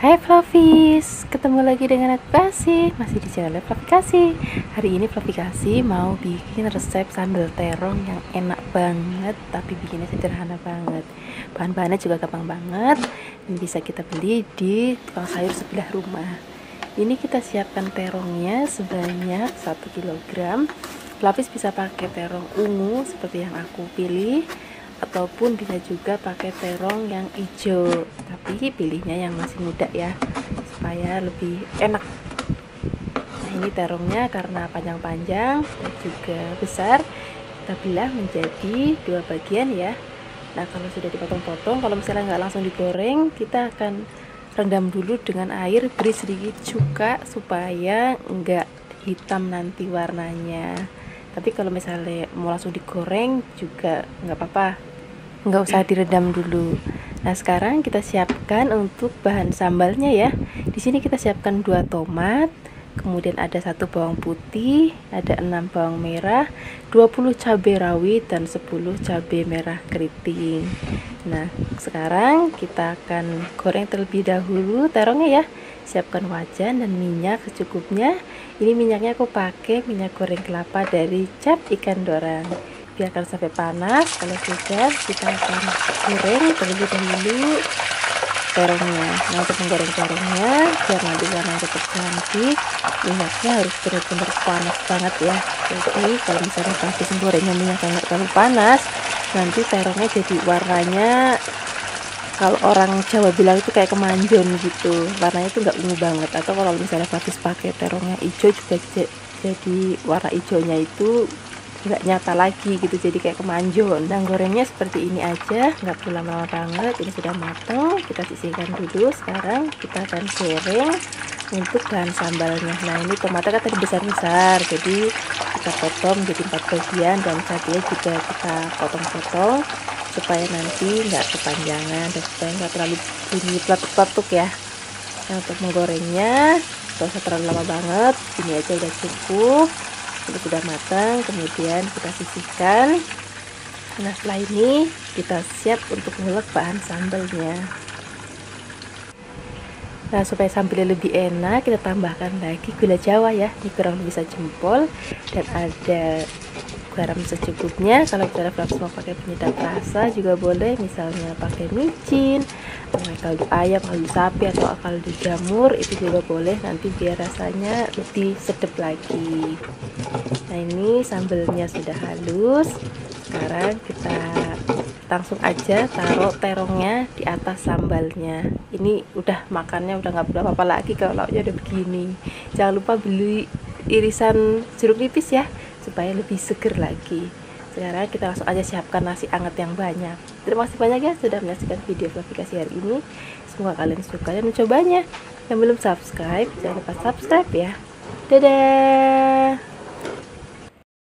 Hai Flavis, ketemu lagi dengan aku Kasih Masih di channel Flavi Kasih Hari ini Flavi Kasih mau bikin resep sambal terong yang enak banget Tapi bikinnya sederhana banget. Bahan-bahannya juga gampang banget Dan bisa kita beli di tukang sayur sebelah rumah. Ini kita siapkan terongnya sebanyak 1 kg Flavis bisa pakai terong ungu seperti yang aku pilih ataupun bisa juga pakai terong yang hijau. Tapi pilihnya yang masih muda ya supaya lebih enak. Nah ini terongnya karena panjang-panjang juga besar. Kita belah menjadi dua bagian ya. Nah kalau sudah dipotong-potong kalau misalnya nggak langsung digoreng kita akan rendam dulu dengan air beri sedikit cuka supaya enggak hitam nanti warnanya. Tapi kalau misalnya mau langsung digoreng juga nggak apa-apa nggak usah direndam dulu. Nah sekarang kita siapkan untuk bahan sambalnya ya. Di sini kita siapkan dua tomat kemudian ada satu bawang putih ada enam bawang merah 20 cabai rawit dan 10 cabai merah keriting. Nah sekarang kita akan goreng terlebih dahulu. Terongnya ya. Siapkan wajan dan minyak secukupnya. Ini minyaknya aku pakai minyak goreng kelapa dari cap ikan dorang biarkan sampai panas. Kalau sudah kita akan goreng terlebih dahulu terongnya nah untuk menggoreng terongnya biar nanti warna tetap cantik minyaknya harus benar-benar panas banget ya. Jadi kalau misalnya kasih gorengnya minyak nggak terlalu panas nanti terongnya jadi warnanya kalau orang Jawa bilang itu kayak kemanjon gitu. Warnanya itu nggak ungu banget. Atau kalau misalnya Fatis pakai terongnya hijau juga jadi warna hijaunya itu nggak nyata lagi gitu. Jadi kayak kemanjon dan gorengnya seperti ini aja nggak perlu lama-lama banget. Ini sudah matang kita sisihkan dulu. Sekarang kita akan goreng untuk bahan sambalnya. Nah ini tomatnya kan tadi besar-besar jadi kita potong jadi empat bagian dan cabai juga kita potong-potong supaya nanti nggak kepanjangan dan supaya nggak terlalu bunyi pelatuk-pelatuk ya. Nah untuk menggorengnya gak usah terlalu lama banget. Ini aja udah cukup ini sudah matang kemudian kita sisihkan. Nah setelah ini kita siap untuk mengulek bahan sambalnya nah supaya sambalnya lebih enak kita tambahkan lagi gula jawa ya ini kurang lebih sejempol dan ada garam secukupnya. Kalau misalnya Flaps mau pakai penyedap rasa juga boleh misalnya pakai micin kaldu ayam kaldu sapi atau kaldu jamur itu juga boleh. Nanti biar rasanya lebih sedap lagi. Nah ini sambelnya sudah halus. Sekarang kita langsung aja taruh terongnya di atas sambalnya. Ini udah makannya udah nggak berapa apa lagi kalau lauknya udah begini. Jangan lupa beli irisan jeruk nipis ya supaya lebih seger lagi. Sekarang kita langsung aja siapkan nasi anget yang banyak terima kasih banyak ya sudah menyaksikan video aplikasi hari ini. Semoga kalian suka dan mencobanya. Yang belum subscribe jangan lupa subscribe ya. Dadah